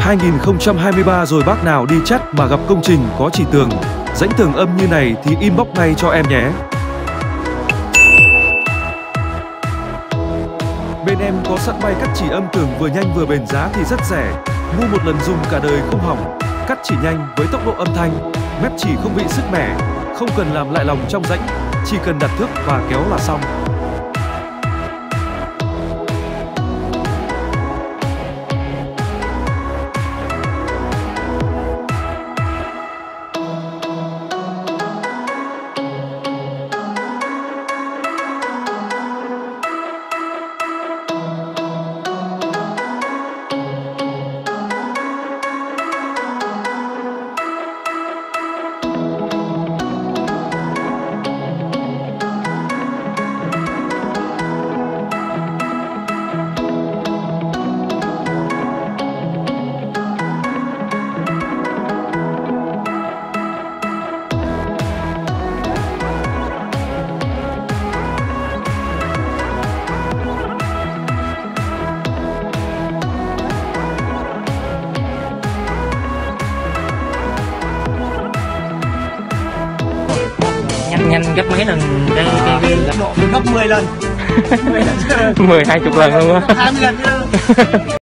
2023 rồi bác nào đi chắc mà gặp công trình có chỉ tường, rãnh tường âm như này thì inbox ngay cho em nhé. Bên em có sẵn bay cắt chỉ âm tường vừa nhanh vừa bền giá thì rất rẻ. Mua một lần dùng cả đời không hỏng. Cắt chỉ nhanh với tốc độ âm thanh, mép chỉ không bị sứt mẻ, không cần làm lại lòng trong rãnh, chỉ cần đặt thước và kéo là xong. Nhanh gấp mấy lần cái cái, cái, gấp 10 lần. 10 20 lần luôn á. 20 lần chứ